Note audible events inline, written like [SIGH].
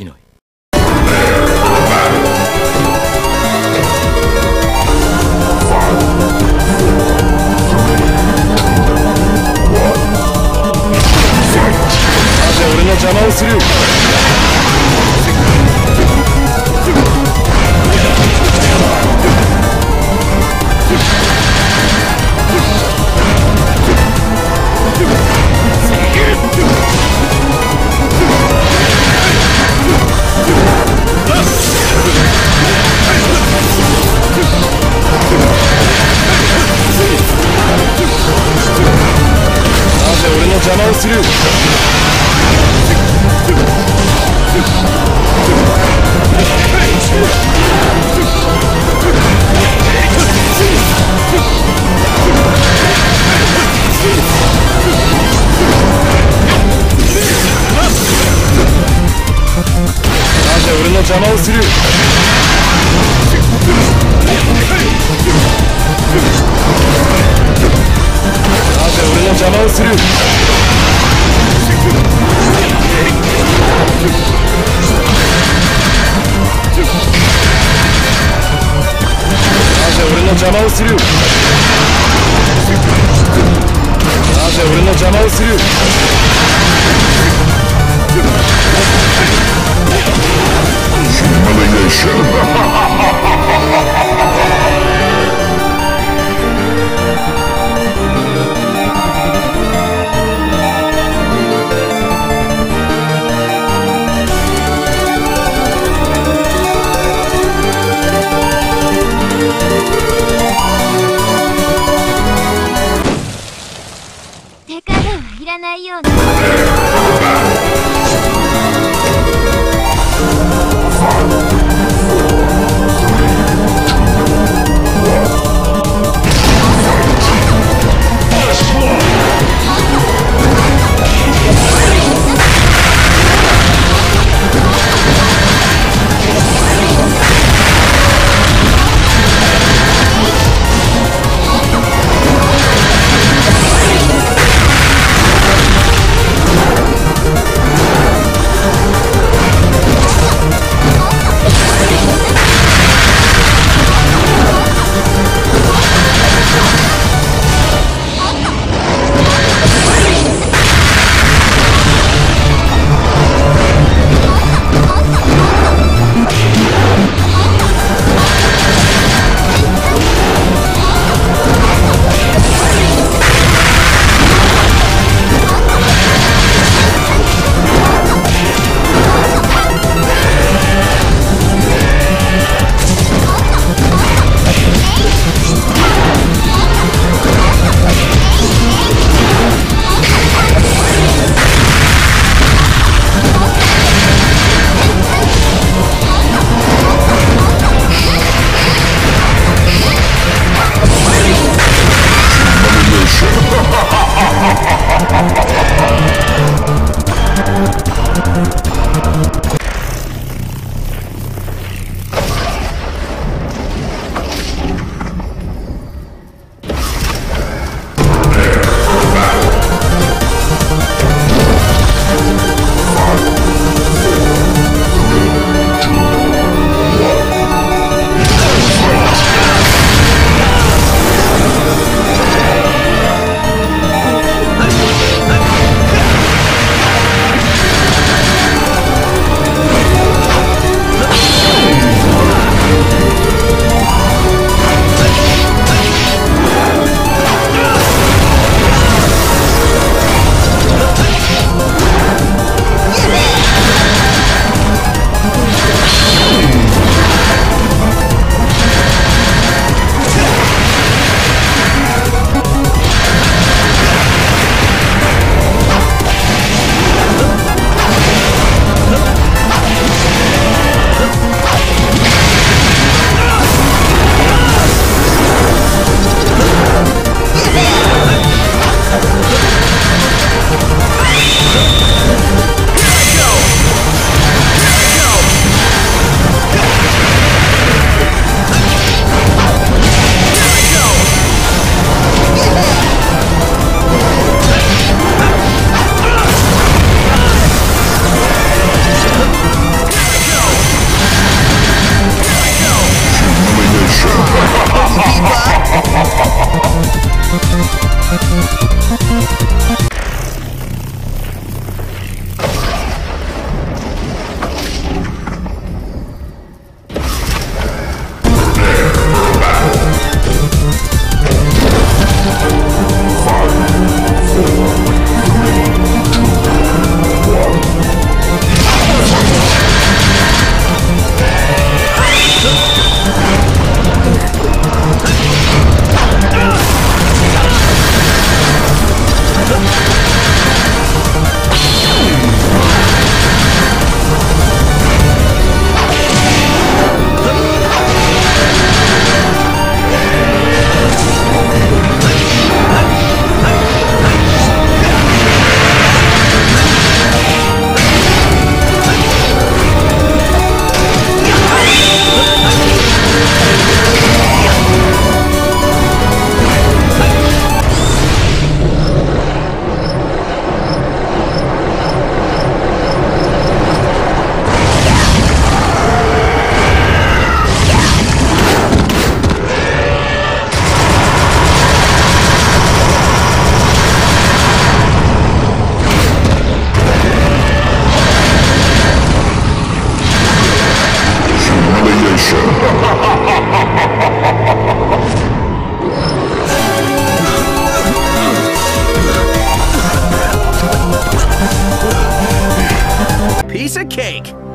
Vinoy. の邪魔をする。なぜ俺の邪魔をする？なぜ俺の邪魔をする？なぜ俺の邪魔をする？humiliation. [LAUGHS] cake.